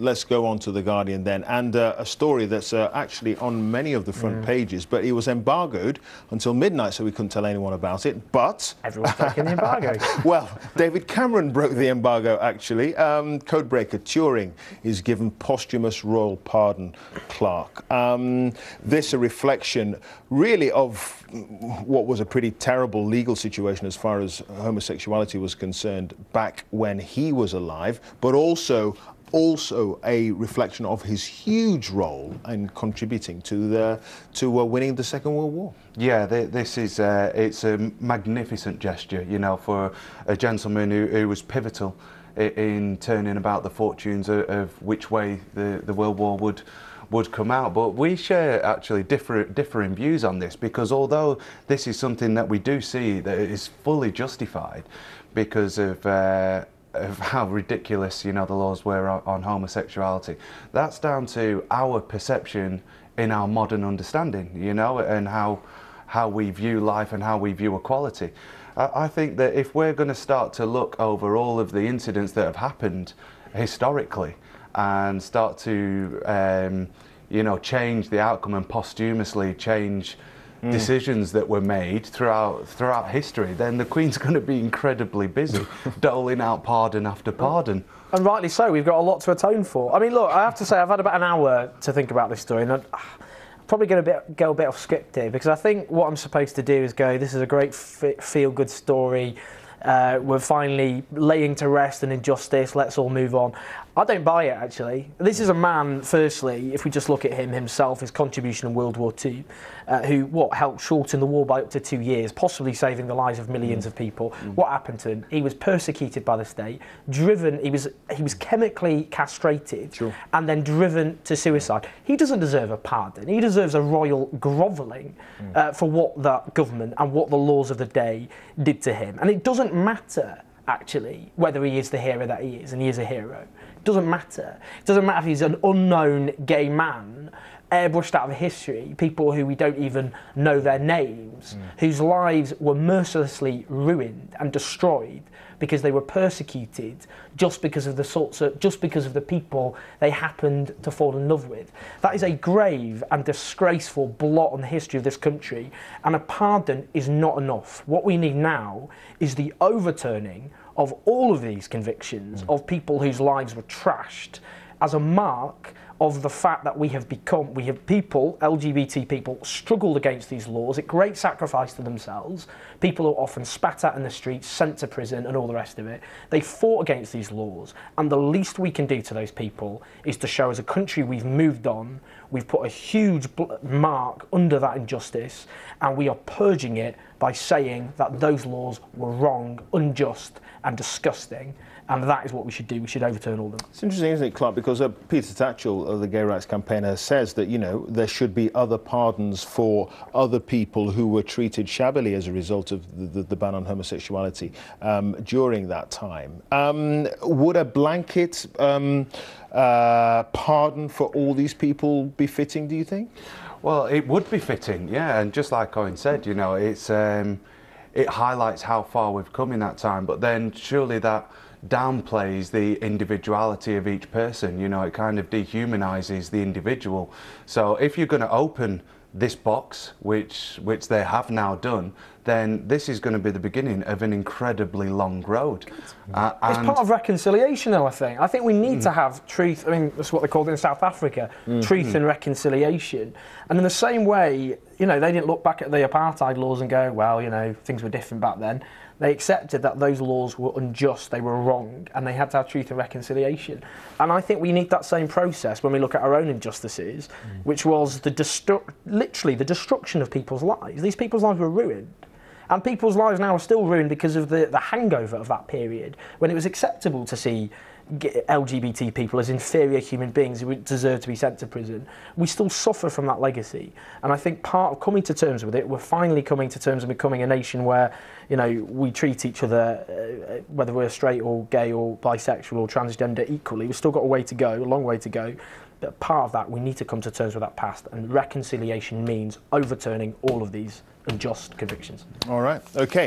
Let's go on to The Guardian then, and uh, a story that's uh, actually on many of the front pages, but it was embargoed until midnight, so we couldn't tell anyone about it. But Everyone's taking the embargo. well, David Cameron broke the embargo actually. Um, codebreaker Turing is given posthumous royal pardon, Clarke. Um, this a reflection really of what was a pretty terrible legal situation as far as homosexuality was concerned back when he was alive, but also also a reflection of his huge role in contributing to the to uh, winning the Second World War. Yeah, th this is uh, it's a magnificent gesture, you know, for a gentleman who, who was pivotal in, in turning about the fortunes of, of which way the, the World War would would come out. But we share actually different differing views on this because although this is something that we do see that is fully justified because of uh, of how ridiculous you know the laws were on, homosexuality. That's down to our perception in our modern understanding, you know, and how how we view life and how we view equality. I, I think that if we're going to start to look over all of the incidents that have happened historically and start to um, you know change the outcome and posthumously change mm. decisions that were made throughout throughout history, then the Queen's going to be incredibly busy doling out pardon after pardon. And rightly so, we've got a lot to atone for. I mean, look, I have to say, I've had about an hour to think about this story, and I'm probably going to go a bit off script here because I think what I'm supposed to do is go, this is a great feel good story. Uh, we're finally laying to rest an injustice. Let's all move on. I don't buy it actually. This is a man, firstly, if we just look at him himself, his contribution in World War II, uh, who what helped shorten the war by up to two years, possibly saving the lives of millions mm. of people. Mm. What happened to him? He was persecuted by the state, driven. He was he was chemically castrated, sure. and then driven to suicide. He doesn't deserve a pardon. He deserves a royal grovelling mm. uh, for what that government and what the laws of the day did to him. And it doesn't matter actually whether he is the hero that he is, and he is a hero. It doesn't matter. It doesn't matter if he's an unknown gay man airbrushed out of history, people who we don't even know their names, mm. whose lives were mercilessly ruined and destroyed because they were persecuted just because of the sorts of just because of the people they happened to fall in love with. That is a grave and disgraceful blot on the history of this country, and a pardon is not enough. What we need now is the overturning of all of these convictions mm. of people whose lives were trashed as a mark of the fact that we have become, we have people, LGBT people, struggled against these laws at great sacrifice to themselves. People are often spat at in the streets, sent to prison, and all the rest of it. They fought against these laws, and the least we can do to those people is to show as a country we've moved on, we've put a huge mark under that injustice, and we are purging it by saying that those laws were wrong, unjust, and disgusting and that is what we should do. We should overturn all of them. It's interesting, isn't it, Clarke? Because uh, Peter Tatchell, uh, the gay rights campaigner, says that you know there should be other pardons for other people who were treated shabbily as a result of the, the, the ban on homosexuality um, during that time. Um, would a blanket um, uh, pardon for all these people be fitting? Do you think? Well, it would be fitting, yeah. And just like Owen said, you know, it's um, it highlights how far we've come in that time. But then surely that downplays the individuality of each person. You know, it kind of dehumanizes the individual. So if you're going to open this box, which which they have now done, then this is going to be the beginning of an incredibly long road. Uh, it's part of reconciliation, though. I think. I think we need mm. to have truth. I mean, that's what they called it in South Africa, mm. truth mm. and reconciliation. And in the same way, you know, they didn't look back at the apartheid laws and go, well, you know, things were different back then. They accepted that those laws were unjust, they were wrong, and they had to have truth and reconciliation. And I think we need that same process when we look at our own injustices, mm. which was the literally the destruction of people's lives. These people's lives were ruined. And people's lives now are still ruined because of the, the hangover of that period when it was acceptable to see LGBT people as inferior human beings who deserve to be sent to prison. We still suffer from that legacy. And I think part of coming to terms with it, we're finally coming to terms and becoming a nation where, you know, we treat each other, uh, whether we're straight or gay or bisexual or transgender equally. We've still got a way to go, a long way to go. But part of that, we need to come to terms with that past. And reconciliation means overturning all of these unjust convictions. All right. Okay.